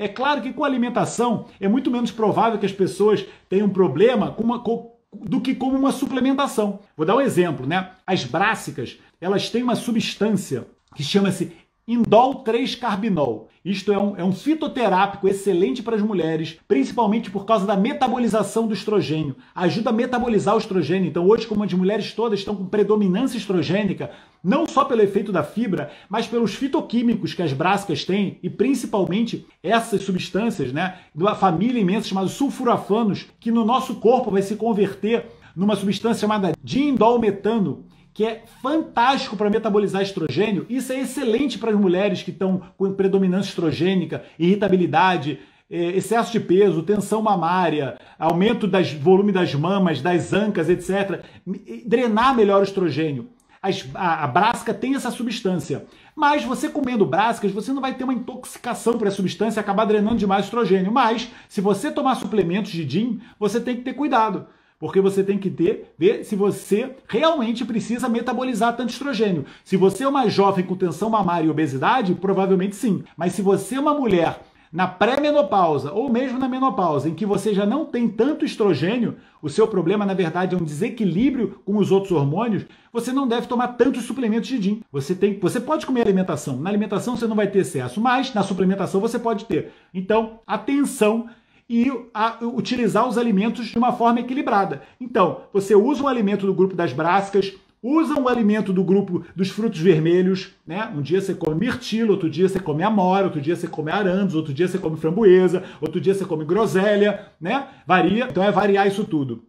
É claro que com alimentação é muito menos provável que as pessoas tenham problema com uma, com, do que como uma suplementação. Vou dar um exemplo, né? As brássicas, elas têm uma substância que chama-se indol 3-carbinol. Isto é um, é um fitoterápico excelente para as mulheres, principalmente por causa da metabolização do estrogênio. Ajuda a metabolizar o estrogênio. Então, hoje, como as mulheres todas estão com predominância estrogênica, não só pelo efeito da fibra, mas pelos fitoquímicos que as brássicas têm, e principalmente essas substâncias, né, uma família imensa chamada sulfurafanos, que no nosso corpo vai se converter numa substância chamada diindolmetano, que é fantástico para metabolizar estrogênio. Isso é excelente para as mulheres que estão com predominância estrogênica, irritabilidade, é, excesso de peso, tensão mamária, aumento do volume das mamas, das ancas, etc. Drenar melhor o estrogênio. A, a brasca tem essa substância. Mas você comendo brascas, você não vai ter uma intoxicação por essa substância acabar drenando demais o estrogênio. Mas, se você tomar suplementos de DIN, você tem que ter cuidado. Porque você tem que ter, ver se você realmente precisa metabolizar tanto estrogênio. Se você é uma jovem com tensão mamária e obesidade, provavelmente sim. Mas se você é uma mulher na pré-menopausa ou mesmo na menopausa, em que você já não tem tanto estrogênio, o seu problema na verdade é um desequilíbrio com os outros hormônios, você não deve tomar tantos suplementos de DIN. Você tem, você pode comer alimentação. Na alimentação você não vai ter excesso, mas na suplementação você pode ter. Então, atenção e a, utilizar os alimentos de uma forma equilibrada. Então, você usa um alimento do grupo das brásicas, usa um alimento do grupo dos frutos vermelhos, né? Um dia você come mirtilo, outro dia você come amora, outro dia você come arandos, outro dia você come framboesa, outro dia você come groselha, né? Varia, então é variar isso tudo.